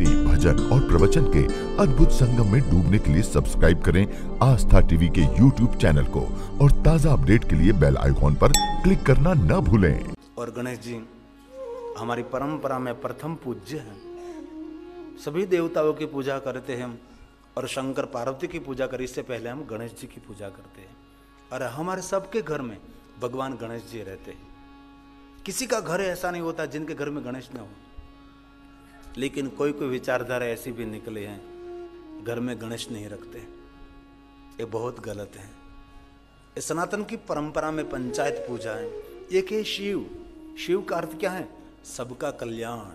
भक्ति भजन और प्रवचन के अद्भुत संगम में डूबने के लिए सब्सक्राइब करें आस्था टीवी के यूट्यूब चैनल को और ताज़ा अपडेट के लिए बेल आइकॉन पर क्लिक करना न भूलें। और गणेश जी, हमारी परंपरा में प्रथम पूज्य हैं। सभी देवताओं की पूजा करते हैं और शंकर पार्वती की पूजा करें, इससे पहले हम गणेश जी की पूजा करते हैं। और हमारे सबके घर में भगवान गणेश जी रहते हैं। किसी का घर ऐसा नहीं होता जिनके घर में गणेश न हो। लेकिन कोई कोई विचारधारा ऐसी भी निकले हैं, घर में गणेश नहीं रखते। ये बहुत गलत है। ये सनातन की परंपरा में पंचायत पूजा है। एक है शिव शिव का अर्थ क्या है? सबका कल्याण,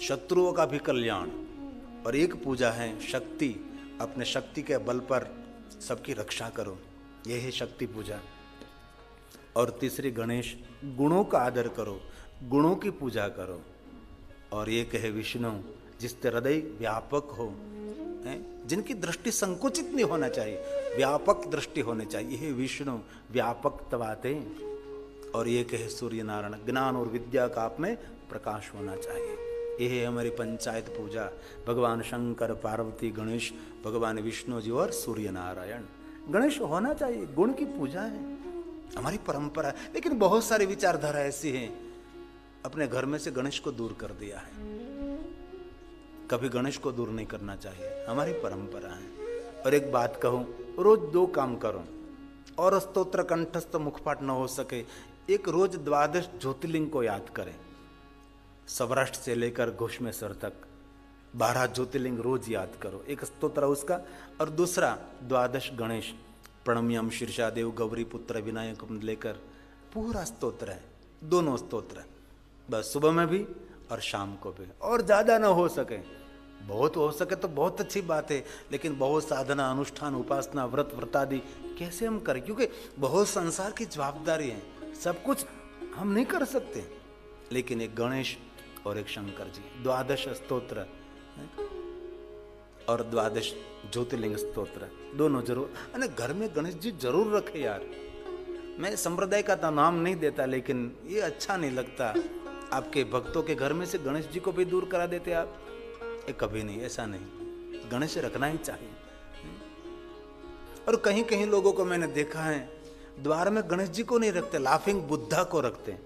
शत्रुओं का भी कल्याण। और एक पूजा है, शक्ति। अपने शक्ति के बल पर सबकी रक्षा करो। यह है शक्ति पूजा। और तीसरी, गणेश, गुणों का आदर करो। गुणों की पूजा करो। और एक है विष्णु जिससे हृदय व्यापक हो, है? जिनकी दृष्टि संकुचित नहीं होना चाहिए, व्यापक दृष्टि होनी चाहिए। यह विष्णु व्यापक तवाते और एक है सूर्य नारायण ज्ञान और विद्या का आप में प्रकाश होना चाहिए। यह है हमारी पंचायत पूजा। भगवान शंकर, पार्वती, गणेश, भगवान विष्णु जी और सूर्य नारायण गणेश होना चाहिए, गुण की पूजा है। हमारी परंपरा है। लेकिन बहुत सारी विचारधारा ऐसी है। अपने घर में से गणेश को दूर कर दिया है। कभी गणेश को दूर नहीं करना चाहिए। हमारी परंपरा है। और एक बात कहूँ, रोज दो काम करो। और स्तोत्र, कंठस्थ, मुखपाठ न हो सके। एक रोज द्वादश ज्योतिर्लिंग को याद करें। सौराष्ट्र से लेकर घोषमेश्वर तक बारह ज्योतिर्लिंग रोज याद करो। एक स्तोत्र उसका। और दूसरा, द्वादश गणेश, प्रणम्यम शीर्षा देव गौरी पुत्र, विनायक, लेकर पूरा स्तोत्र है। दोनों स्तोत्र बस सुबह में भी और शाम को भी। और ज़्यादा ना हो सके। बहुत हो सके तो बहुत अच्छी बात है, लेकिन बहुत साधना, अनुष्ठान, उपासना, व्रत, व्रतादि कैसे हम करें? क्योंकि बहुत संसार की जवाबदारी है। सब कुछ हम नहीं कर सकते। लेकिन एक गणेश और एक शंकर जी, द्वादश स्तोत्र और द्वादश ज्योतिर्लिंग स्तोत्र, दोनों ज़रूर। अरे घर में गणेश जी ज़रूर रखे यार। मैं संप्रदाय का तो नाम नहीं देता, लेकिन ये अच्छा नहीं लगता। आपके भक्तों के घर में से गणेश जी को भी दूर करा देते आप। ये कभी नहीं, ऐसा नहीं। गणेश रखना ही चाहिए। और कहीं कहीं लोगों को मैंने देखा है, द्वार में गणेश जी को नहीं रखते लाफिंग बुद्धा को रखते। हैं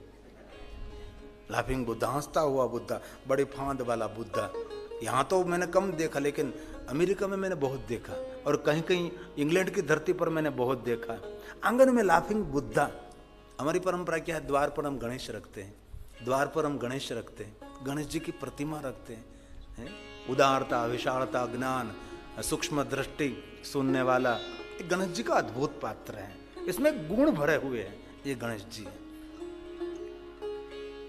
लाफिंग बुद्धा हंसता हुआ बुद्धा बड़ी फांद वाला बुद्धा यहाँ तो मैंने कम देखा, लेकिन अमेरिका में मैंने बहुत देखा। और कहीं कहीं इंग्लैंड की धरती पर मैंने बहुत देखा। आँगन में लाफिंग बुद्धा हमारी परंपरा क्या है, द्वार पर हम गणेश रखते हैं। द्वार पर हम गणेश रखते हैं। गणेश जी की प्रतिमा रखते हैं, है? उदारता, विशालता, ज्ञान, सूक्ष्म दृष्टि सुनने वाला गणेश जी का अद्भुत पात्र है। इसमें गुण भरे हुए हैं, ये गणेश जी है।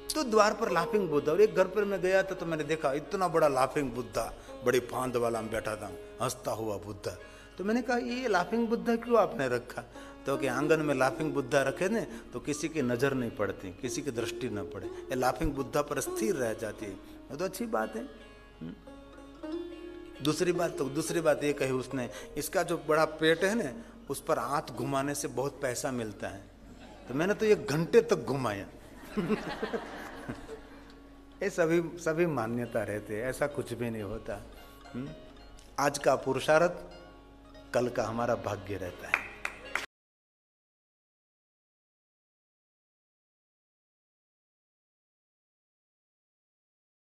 तो द्वार पर लाफिंग बुद्धा और एक घर पर मैं गया था तो मैंने देखा, इतना बड़ा लाफिंग बुद्धा बड़ी फांद वाला में बैठा था, हंसता हुआ बुद्धा तो मैंने कहा, ये लाफिंग बुद्धा क्यों आपने रखा? तो कि आँगन में लाफिंग बुद्धा रखे ने तो किसी की नज़र नहीं पड़ती, किसी की दृष्टि न पड़े। ये लाफिंग बुद्धा पर स्थिर रह जाती है। तो अच्छी बात है। दूसरी बात तो दूसरी बात ये कही उसने, इसका जो बड़ा पेट है ना, उस पर हाथ घुमाने से बहुत पैसा मिलता है। तो मैंने तो ये घंटे तक घुमाया। ये सभी सभी मान्यता रहते ऐसा कुछ भी नहीं होता। आज का पुरुषार्थ कल का हमारा भाग्य रहता है।